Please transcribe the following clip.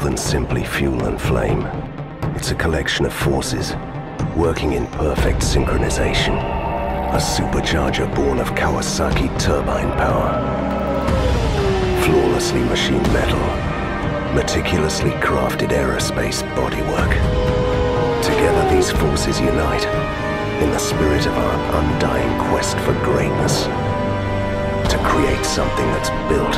than simply fuel and flame. It's a collection of forces, working in perfect synchronization. A supercharger born of Kawasaki turbine power. Flawlessly machined metal. Meticulously crafted aerospace bodywork. Together these forces unite in the spirit of our undying quest for greatness. To create something that's built